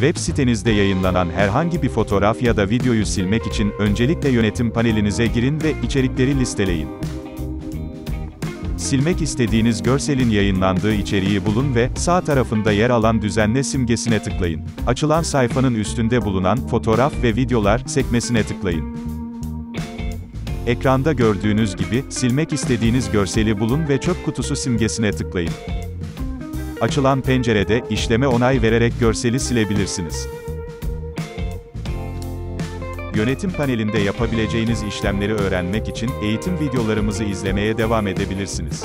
Web sitenizde yayınlanan herhangi bir fotoğraf ya da videoyu silmek için öncelikle yönetim panelinize girin ve içerikleri listeleyin. Silmek istediğiniz görselin yayınlandığı içeriği bulun ve sağ tarafında yer alan düzenle simgesine tıklayın. Açılan sayfanın üstünde bulunan fotoğraf ve videolar sekmesine tıklayın. Ekranda gördüğünüz gibi silmek istediğiniz görseli bulun ve çöp kutusu simgesine tıklayın. Açılan pencerede işleme onay vererek görseli silebilirsiniz. Yönetim panelinde yapabileceğiniz işlemleri öğrenmek için eğitim videolarımızı izlemeye devam edebilirsiniz.